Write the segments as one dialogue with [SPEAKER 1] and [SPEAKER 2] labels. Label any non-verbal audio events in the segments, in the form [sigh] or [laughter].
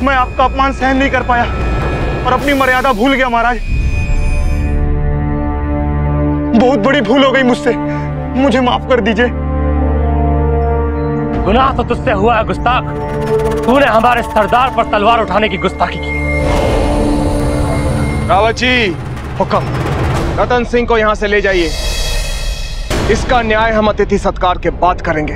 [SPEAKER 1] मैं आपका अपमान सहन नहीं कर पाया और अपनी मर्यादा भूल गया महाराज। बहुत बड़ी भूल हो गई मुझसे। मुझे माफ़ कर दीजिए।
[SPEAKER 2] गुनाह तो तुझसे हुआ है गुस्ताख। तूने हमारे सरदार पर तलवार उठाने की गुस्ताखी की।
[SPEAKER 3] रावत जी हुक्म। रतन सिंह को यहाँ से ले जाइए। इसका न्याय हम अतिथि सत्कार के बाद करेंगे।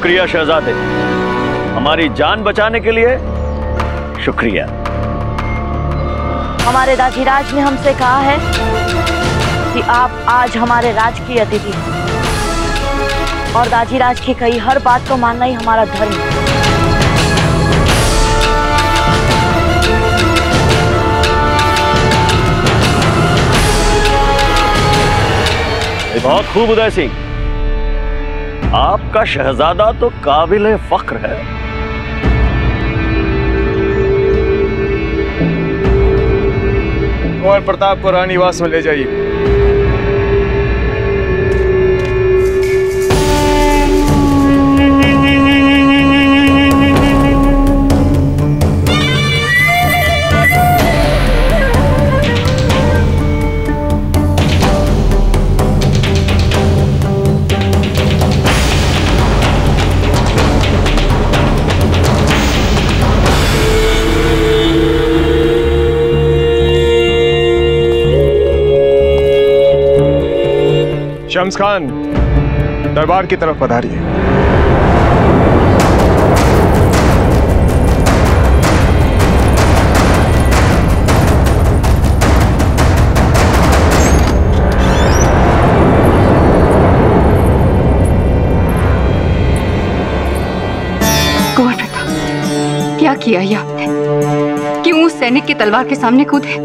[SPEAKER 4] शुक्रिया शहजादे। हमारी जान बचाने के लिए शुक्रिया।
[SPEAKER 5] हमारे दाजीराज ने हमसे कहा है कि आप आज हमारे राज की अतिथि हैं। और दाजीराज की कही हर बात को मानना ही हमारा धर्म है।
[SPEAKER 4] बहुत खूब उदय सिंह। आपका शहजादा तो काबिल फख्र है।
[SPEAKER 3] कुंवर प्रताप को रानीवास में ले जाइए। शम्स खान, दरबार की तरफ़ पधारिए।
[SPEAKER 6] क्या किया ये क्यों उस सैनिक की तलवार के सामने कूदे?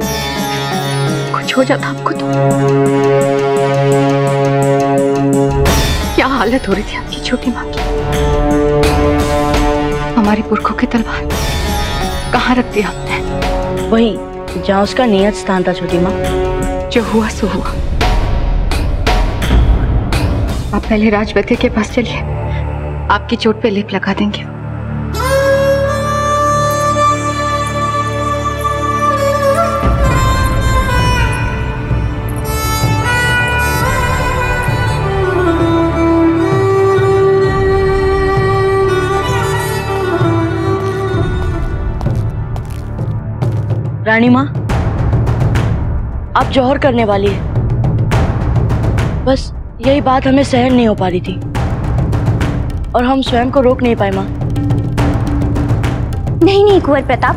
[SPEAKER 6] कुछ हो जाता आपको तो। हालत हो रही थी आपकी छोटी माँ की। हमारे पुरखों की तलवार। कहाँ रख दी आपने?
[SPEAKER 5] वही जहाँ उसका नियत स्थान था छोटी माँ।
[SPEAKER 6] जो हुआ सो हुआ। आप पहले राजवती के पास चलिए। आपकी चोट पे लेप लगा देंगे।
[SPEAKER 5] रानी माँ, आप जौहर करने वाली है। बस यही बात हमें सहन नहीं हो पा रही थी। और हम स्वयं को रोक नहीं पाए माँ।
[SPEAKER 7] नहीं नहीं, कुंवर प्रताप।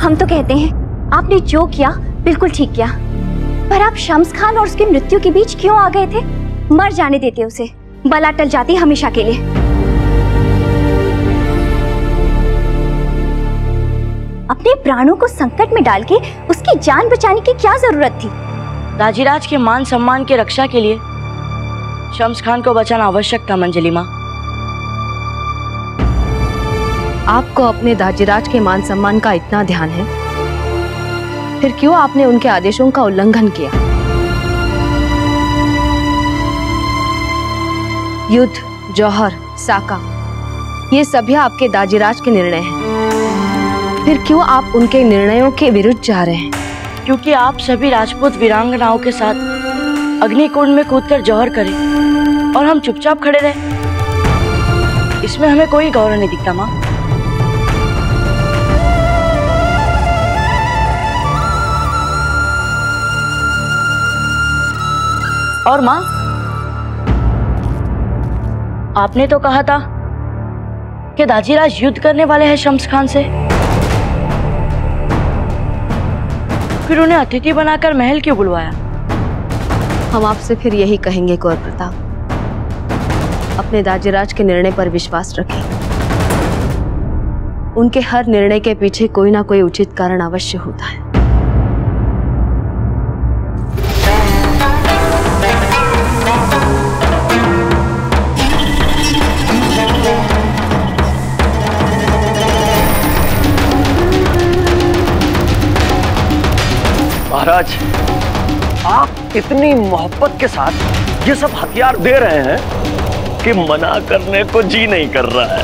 [SPEAKER 7] हम तो कहते हैं, आपने जो किया, बिल्कुल ठीक किया। पर आप शम्स खान और उसकी मृत्यु के बीच क्यों आ गए थे? मर जाने देते उसे। बला टल जाती हमेशा के लिए। अपने प्राणों को संकट में डाल के उसकी जान बचाने की क्या ज़रूरत थी?
[SPEAKER 5] राजीराज के मान सम्मान की रक्षा के लिए शम्स खान को बचाना आवश्यक था मंजलि माँ।
[SPEAKER 8] आपको अपने दाजीराज के मान सम्मान का इतना ध्यान है? फिर क्यों आपने उनके आदेशों का उल्लंघन किया? युद्ध जौहर साका ये सभी आपके दाजीराज के निर्णय हैं। फिर क्यों आप उनके निर्णयों के विरुद्ध जा रहे हैं?
[SPEAKER 5] क्योंकि आप सभी राजपूत वीरांगनाओं के साथ अग्निकुंड में कूदकर जौहर करें और हम चुपचाप खड़े रहे। इसमें हमें कोई गौरव नहीं दिखता, माँ। और, माँ, आपने तो कहा था कि दाजीराज युद्ध करने वाले हैं शम्स खान से। फिर उन्हें अतिथि बनाकर महल क्यों बुलवाया?
[SPEAKER 8] हम आपसे फिर यही कहेंगे कौर प्रताप। अपने दाजीराज के निर्णय पर विश्वास रखें। उनके हर निर्णय के पीछे कोई ना कोई उचित कारण अवश्य होता है।
[SPEAKER 4] महाराज आप इतनी मोहब्बत के साथ ये सब हथियार दे रहे हैं कि मना करने को जी नहीं कर रहा है।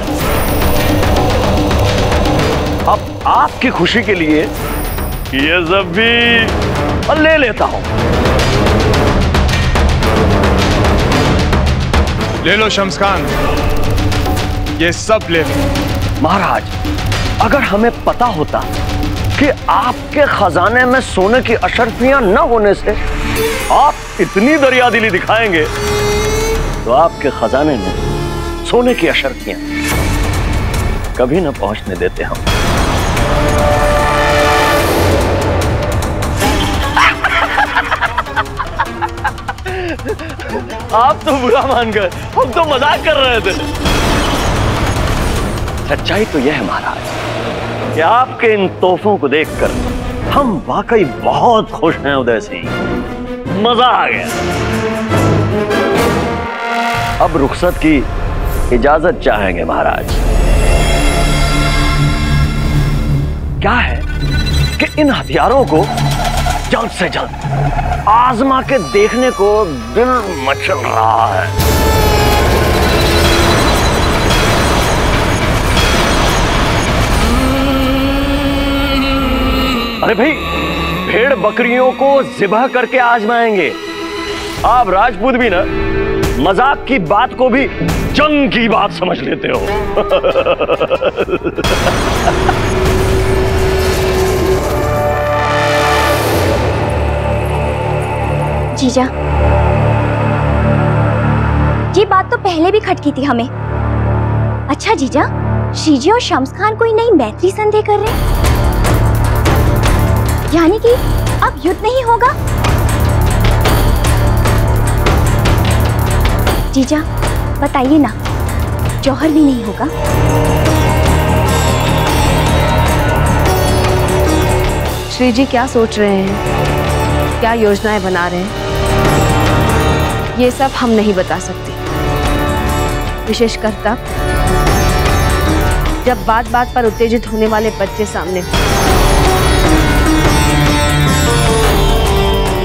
[SPEAKER 4] अब आपकी खुशी के लिए ये सब भी ले लेता हूँ।
[SPEAKER 3] ले लो शम्स खान। ये सब ले लो।
[SPEAKER 4] महाराज अगर हमें पता होता कि आपके खजाने में सोने की अशर्फियाँ न होने से आप इतनी दरियादिली दिखाएँगे तो आपके खजाने में सोने की अशर्फियाँ कभी न पहुँचने देते हम। आप तो बुरा मान गए। हम तो मज़ाक कर रहे थे। सच्चाई तो यह है महाराज। कि आपके इन तोहफों को देखकर हम वाकई बहुत खुश हैं उदय सिंह। मज़ा आ गया। अब रुखसत की इजाज़त चाहेंगे महाराज। क्या है कि इन हथियारों को जल्द से जल्द आजमा के देखने को दिल मचल रहा है। अरे भाई, भेड़ बकरियों को जिबह करके आजमाएँगे। आप राजपूत भी ना, मज़ाक की बात को भी जंग की बात समझ लेते हो। [laughs]
[SPEAKER 7] जीजा। ये बात तो पहले भी खटकी थी हमें। अच्छा जीजा, शीजी और शम्स खान कोई नई मैत्री संदेह कर रहे हैं? यानी कि अब युद्ध नहीं होगा। जीजा, बताइए ना, जौहर भी नहीं होगा?
[SPEAKER 8] श्री जी, क्या सोच रहे हैं? क्या योजनाएँ बना रहे हैं? ये सब हम नहीं बता सकते। विशेषकर तब, जब बात बात पर उत्तेजित होने वाले बच्चे सामने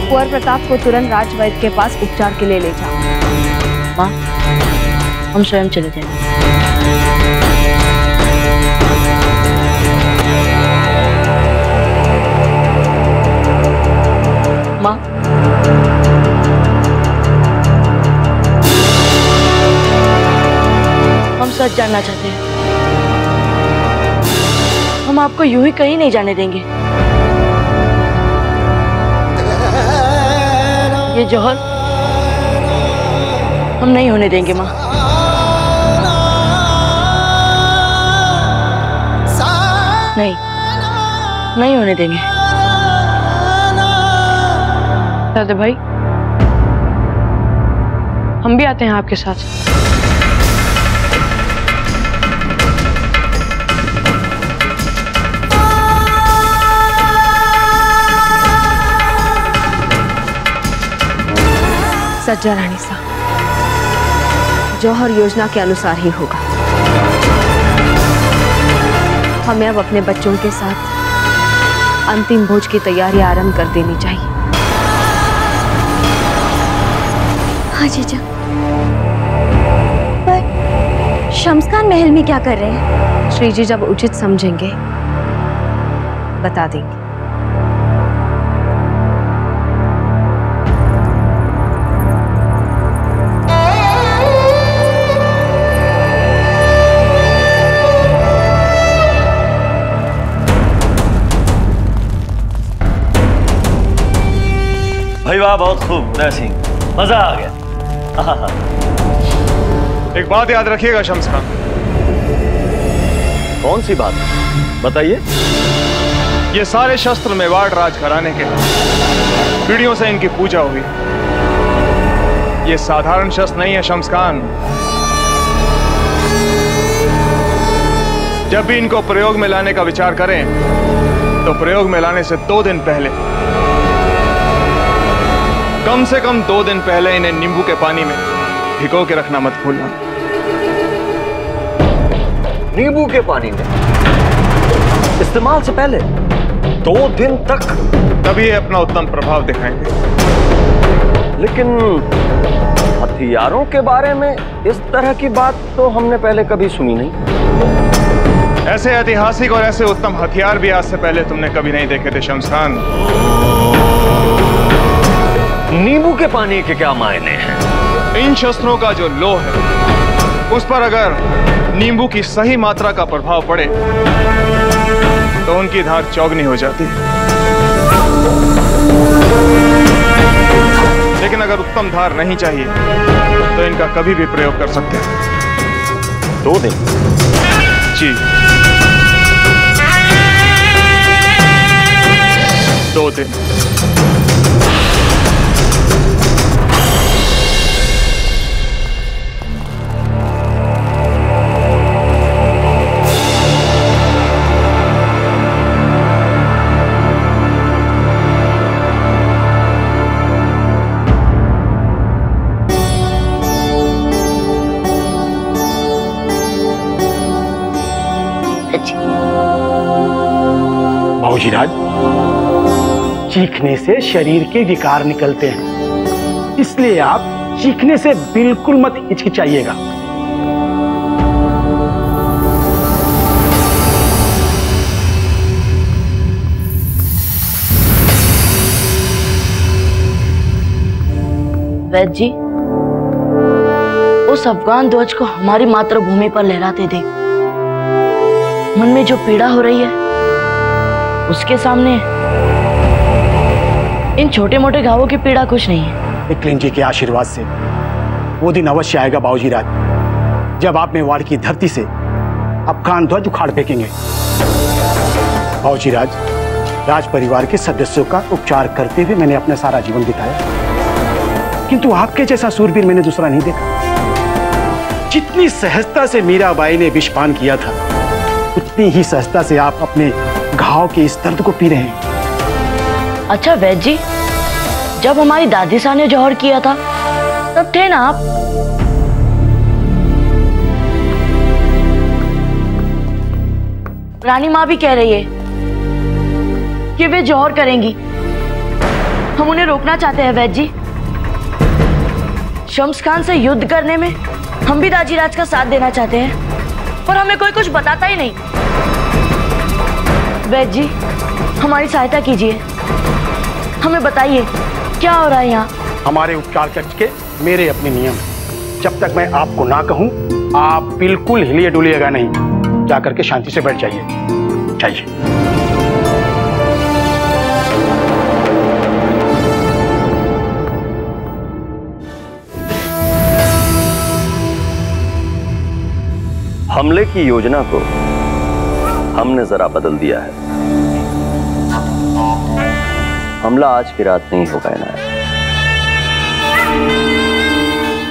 [SPEAKER 8] कुंवर प्रताप को तुरंत राजवैद्य के पास उपचार के लिए ले जाओ।
[SPEAKER 5] माँ, हम स्वयं चले जाएँगे। सच जानना चाहते हैं। हम आपको यूँ ही कहीं नहीं जाने देंगे। ये जौहर हम नहीं होने देंगे, माँ। नहीं नहीं होने देंगे।
[SPEAKER 9] दादा भाई, हम भी आते हैं आपके साथ।
[SPEAKER 8] सज्जा रानी साहब जौहर योजना के अनुसार ही होगा। हमें अब अपने बच्चों के साथ अंतिम भोज की तैयारी आरंभ कर देनी चाहिए।
[SPEAKER 7] हाँ जीजा पर शम्स खान महल में क्या कर रहे हैं?
[SPEAKER 8] श्री जी जब उचित समझेंगे बता देंगे।
[SPEAKER 4] भाई वाह बहुत खूब उदय सिंह। मज़ा आ गया।
[SPEAKER 3] एक बात याद रखिएगा शम्स खान।
[SPEAKER 4] कौन सी बात? बताइए।
[SPEAKER 3] ये सारे शस्त्र मेवाड़ राज घराने के। पीढ़ियों से इनकी पूजा हुई। ये साधारण शस्त्र नहीं है शम्स खान। जब भी इनको प्रयोग में लाने का विचार करें तो प्रयोग में लाने से दो दिन पहले कम से कम दो दिन पहले इन्हें नींबू के पानी में भिगो के रखना मत भूलना।
[SPEAKER 4] नींबू के पानी में? इस्तेमाल से पहले? दो दिन तक?
[SPEAKER 3] तभी अपना उत्तम प्रभाव दिखाएँगे।
[SPEAKER 4] लेकिन हथियारों के बारे में इस तरह की बात तो हमने पहले कभी सुनी नहीं।
[SPEAKER 3] ऐसे ऐतिहासिक और ऐसे उत्तम हथियार भी आज से पहले तुमने कभी नहीं देखे थे शमशान।
[SPEAKER 4] नींबू के पानी के क्या मायने हैं?
[SPEAKER 3] इन शस्त्रों का जो लो है उस पर अगर नींबू की सही मात्रा का प्रभाव पड़े तो उनकी धार चौगनी हो जाती है। लेकिन अगर उत्तम धार नहीं चाहिए तो इनका कभी भी प्रयोग कर सकते हैं।
[SPEAKER 4] दो दिन
[SPEAKER 3] जी। दो दिन।
[SPEAKER 10] चीखने से शरीर के विकार निकलते हैं। इसलिए आप चीखने से बिल्कुल मत हिचकिचाइएगा।
[SPEAKER 5] वैद जी, उस अफगान ध्वज को हमारी मातृभूमि पर लहराते देख। मन में जो पीड़ा हो रही है, उसके सामने इन छोटे मोटे घावों की पीड़ा कुछ नहीं है।
[SPEAKER 10] विक्लिन जी के आशीर्वाद से वो दिन अवश्य आएगा बाबूजी राज। जब आप मेवाड़ की धरती से अफगान ध्वज उखाड़ फेंकेंगे। बाबूजी राज राज परिवार के सदस्यों का उपचार करते हुए मैंने अपना सारा जीवन बिताया। किंतु आपके जैसा सूरवीर मैंने दूसरा नहीं देखा। जितनी सहजता से मीराबाई ने विषपान किया था, उतनी ही सहजता से आप अपने घाव के इस दर्द को पी रहे हैं।
[SPEAKER 5] अच्छा वैद जी, जब हमारी दादी सा ने जौहर किया था, तब थे ना आप? रानी माँ भी कह रही है कि वे जौहर करेंगी। हम उन्हें रोकना चाहते हैं वैद जी। शम्स खान से युद्ध करने में हम भी दाजी राज का साथ देना चाहते हैं, पर हमें कोई कुछ बताता ही नहीं। वैद जी, हमारी सहायता कीजिए। हमें बताइए, क्या हो रहा है यहाँ?
[SPEAKER 10] हमारे उपचार कक्ष के मेरे अपने नियम जब तक मैं आपको ना कहूँ, आप बिल्कुल हिलिए डुलिएगा नहीं, जाकर के शांति से बैठ जाइए। जाइए।
[SPEAKER 4] हमले की योजना को हमने जरा बदल दिया है। हमला आज की रात नहीं होगा इनायत।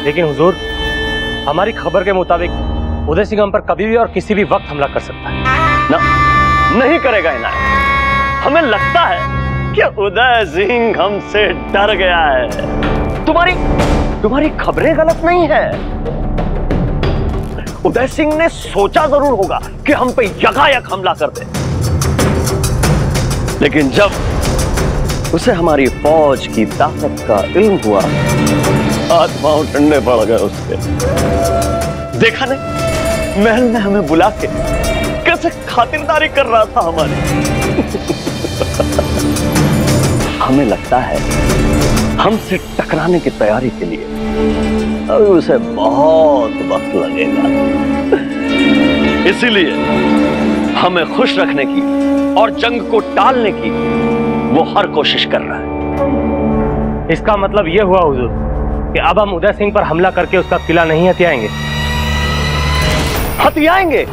[SPEAKER 2] लेकिन हुजूर हमारी खबर के मुताबिक उदय सिंह हम पर कभी भी और किसी भी वक्त हमला कर सकता है।
[SPEAKER 4] ना नहीं करेगा इनायत। हमें लगता है कि उदय सिंह हमसे डर गया है। तुम्हारी तुम्हारी खबरें गलत नहीं है। उदय सिंह ने सोचा ज़रूर होगा कि हम पे यकायक हमला कर दे। लेकिन जब उसे हमारी फौज की ताकत का इल्म हुआ। पाँव ठंडे पड़ गए उसके। देखा नहीं? महल में हमें बुला के कैसे खातिरदारी कर रहा था हमारी। [laughs] हमें लगता है हमसे टकराने की तैयारी के लिए अभी उसे बहुत वक्त लगेगा। [laughs] इसीलिए हमें खुश रखने की और जंग को टालने की वो हर कोशिश कर रहा है।
[SPEAKER 2] इसका मतलब यह हुआ, हुजूर, कि अब हम उदय सिंह पर हमला करके उसका किला नहीं हथियाएँगे।
[SPEAKER 4] हथियाएँगे?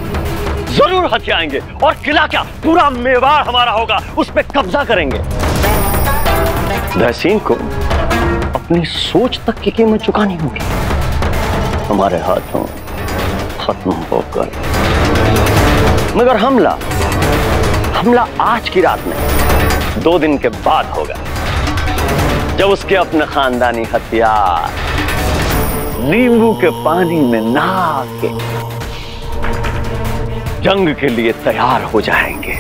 [SPEAKER 4] ज़रूर हथियाएँगे। और किला क्या? पूरा मेवाड़ हमारा होगा, उस पर कब्जा करेंगे। उदय सिंह को अपनी सोच तक की कीमत चुकानी होगी। हमारे हाथों खत्म होकर। मगर हमला हमला आज की रात में। दो दिन के बाद होगा जब उसके अपने खानदानी हथियार नींबू के पानी में नहा के जंग के लिए तैयार हो जाएँगे।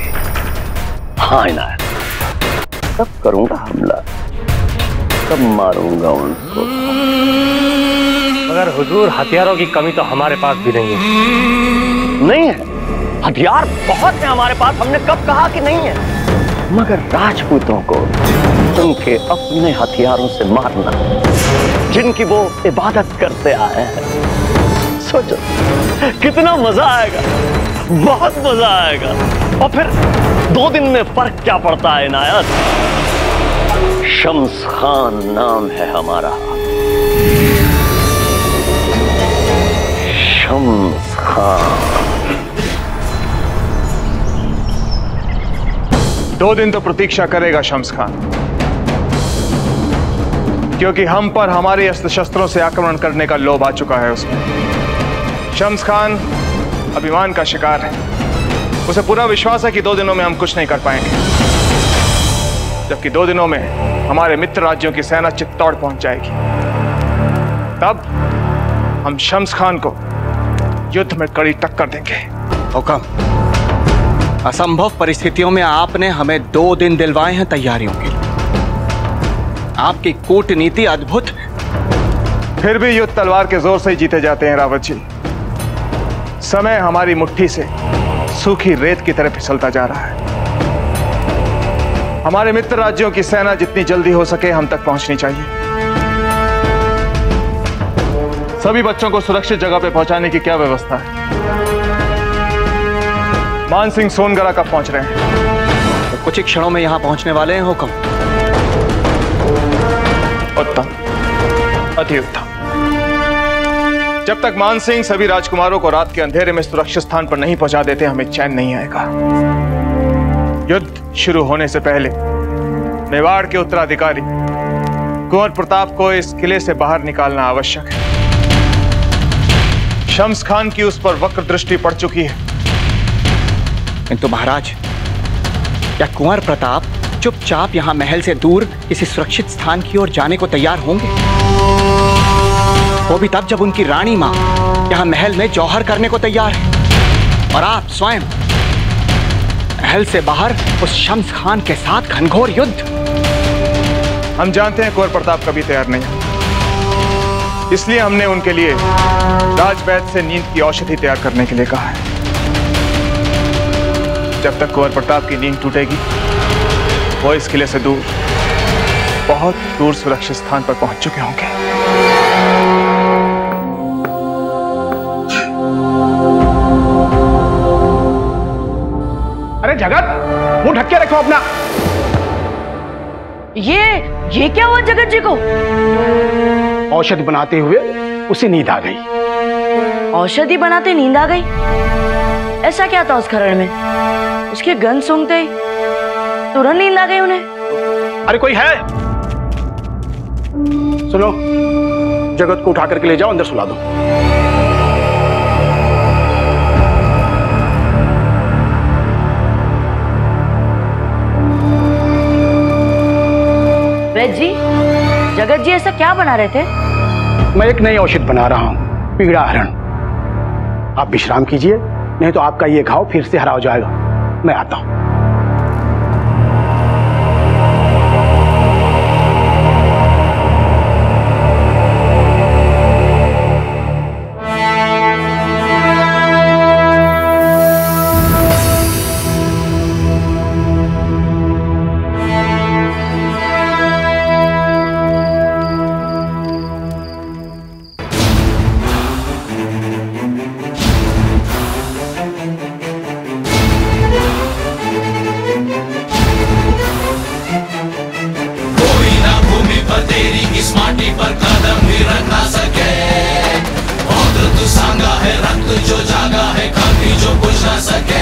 [SPEAKER 4] हाँ इनायत। तब करूँगा हमला? तब मारूँगा उनको?
[SPEAKER 2] मगर हुजूर हथियारों की कमी तो हमारे पास भी नहीं है।
[SPEAKER 4] नहीं है। हथियार बहुत है हमारे पास हमने कब कहा कि नहीं है? मगर राजपूतों को उनके अपने हथियारों से मारना, जिनकी वो इबादत करते आए हैं। सोचो, कितना मज़ा आएगा, बहुत मज़ा आएगा। और फिर दो दिन में फ़र्क क्या पड़ता है इनायत शम्स खान नाम है हमारा। शम्स खान।
[SPEAKER 3] दो दिन तो प्रतीक्षा करेगा शम्स खान। क्योंकि हम पर हमारे अस्त्र शस्त्रों से आक्रमण करने का लोभ आ चुका है उसमें। शम्स खान अभिमान का शिकार है। उसे पूरा विश्वास है कि दो दिनों में हम कुछ नहीं कर पाएँगे। जबकि दो दिनों में हमारे मित्र राज्यों की सेना चित्तौड़ पहुँच जाएगी। तब हम शम्स खान को युद्ध में कड़ी टक्कर देंगे।
[SPEAKER 10] हुक्म असंभव परिस्थितियों में आपने हमें दो दिन दिलवाए हैं तैयारियों के आपकी कूटनीति अद्भुत।
[SPEAKER 3] फिर भी युद्ध तलवार के ज़ोर से ही जीते जाते हैं, रावत जी। समय हमारी मुट्ठी से सूखी रेत की तरह फिसलता जा रहा है। हमारे मित्र राज्यों की सेना जितनी जल्दी हो सके हम तक पहुंचनी चाहिए। सभी बच्चों को सुरक्षित जगह पे पहुँचाने की क्या व्यवस्था है? मान सिंह सोनगरा कब पहुँच रहे हैं?
[SPEAKER 10] तो कुछ ही क्षणों में यहाँ पहुँचने वाले हैं हुक्म।
[SPEAKER 3] उत्तम। अति उत्तम जब तक मान सिंह सभी राजकुमारों को रात के अंधेरे में सुरक्षित स्थान पर नहीं पहुँचा देते हमें चैन नहीं आएगा। युद्ध शुरू होने से पहले मेवाड़ के उत्तराधिकारी कुंवर प्रताप को इस किले से बाहर निकालना आवश्यक है। शम्स खान की उस पर वक्र दृष्टि पड़ चुकी है।
[SPEAKER 10] किंतु महाराज। क्या कुंवर प्रताप चुपचाप यहाँ महल से दूर किसी सुरक्षित स्थान की ओर जाने को तैयार होंगे? वो भी तब जब उनकी रानी माँ यहाँ महल में जौहर करने को तैयार है। और आप स्वयं महल से बाहर उस शम्स खान के साथ घनघोर युद्ध।
[SPEAKER 3] हम जानते हैं कुंवर प्रताप कभी तैयार नहीं इसलिए हमने उनके लिए राजवैद से नींद की औषधि तैयार करने के लिए कहा है। जब तक कुंवर प्रताप की नींद टूटेगी वो इस किले से दूर बहुत दूर सुरक्षित स्थान पर पहुँच चुके होंगे।
[SPEAKER 10] अरे जगत मुँह ढक के रखो अपना।
[SPEAKER 5] ये ये क्या हुआ जगत जी को?
[SPEAKER 10] औषधि बनाते हुए उसे नींद आ गई।
[SPEAKER 5] औषधि बनाते नींद आ गई? ऐसा क्या था उस खरड़ में? उसके गंध सूंघते ही तुरंत नींद आ गई उन्हें।
[SPEAKER 10] अरे कोई है? सुनो जगत को उठा करके ले जाओ अंदर सुला दो।
[SPEAKER 5] वैद जी जगत जी ऐसा क्या बना रहे थे?
[SPEAKER 10] मैं एक नई औषध बना रहा हूँ पीड़ा हरण। आप विश्राम कीजिए नहीं तो आपका ये घाव फिर से हरा हो जाएगा। मैं आता हूँ। chance à.